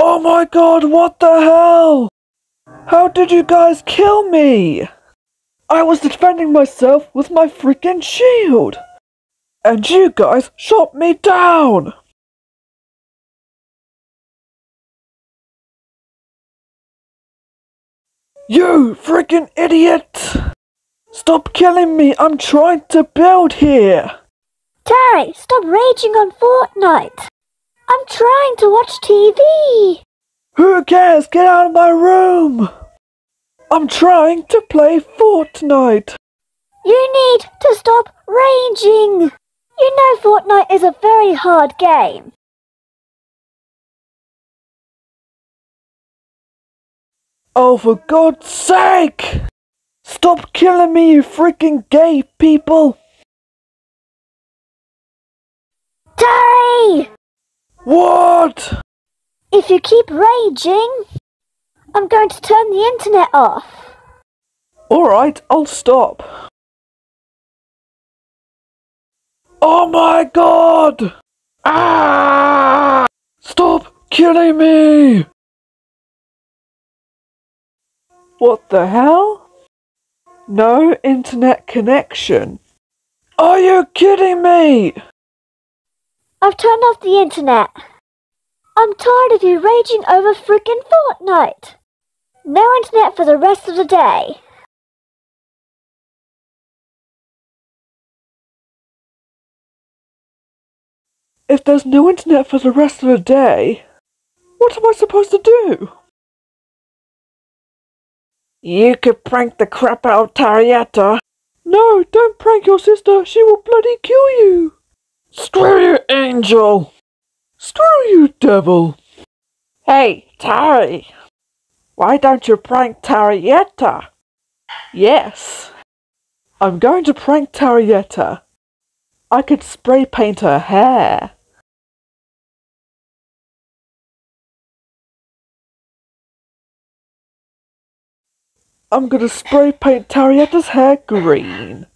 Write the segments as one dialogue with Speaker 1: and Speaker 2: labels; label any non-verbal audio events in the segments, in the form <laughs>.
Speaker 1: Oh my god, what the hell? How did you guys kill me? I was defending myself with my freaking shield. And you guys shot me down. You freaking idiot! Stop killing me, I'm trying to build here!
Speaker 2: Tarry, stop raging on Fortnite! I'm trying to watch TV!
Speaker 1: Who cares? Get out of my room! I'm trying to play Fortnite!
Speaker 2: You need to stop raging! You know Fortnite is a very hard game.
Speaker 1: Oh, for God's sake! Stop killing me, you freaking gay people!
Speaker 2: Tarry!
Speaker 1: What?
Speaker 2: If you keep raging, I'm going to turn the internet off.
Speaker 1: Alright, I'll stop. Oh my god! Ah! Stop killing me! What the hell? No internet connection. Are you kidding me?
Speaker 2: I've turned off the internet. I'm tired of you raging over frickin' Fortnite. No internet for the rest of the day.
Speaker 1: If there's no internet for the rest of the day, what am I supposed to do? You could prank the crap out of Tarrietta. No, don't prank your sister. She will bloody kill you. Screw you, angel. Screw you, devil. Hey, Tarry. Why don't you prank Tarrietta? Yes. I'm going to prank Tarrietta. I could spray paint her hair. I'm gonna spray paint Tarrietta's hair green.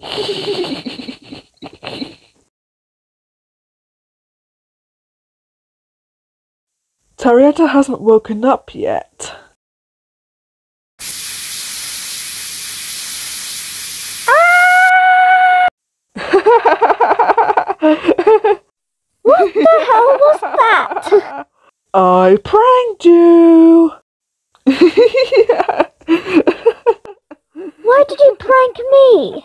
Speaker 1: <laughs> Tarrietta hasn't woken up yet. Ah!
Speaker 2: What the hell was that? <laughs>
Speaker 1: I pranked you!
Speaker 2: Why did you prank me?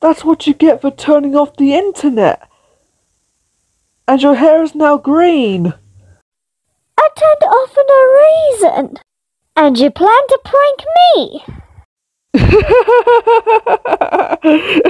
Speaker 1: That's what you get for turning off the internet. And your hair is now green.
Speaker 2: I turned it off for no reason. And you plan to prank me? <laughs>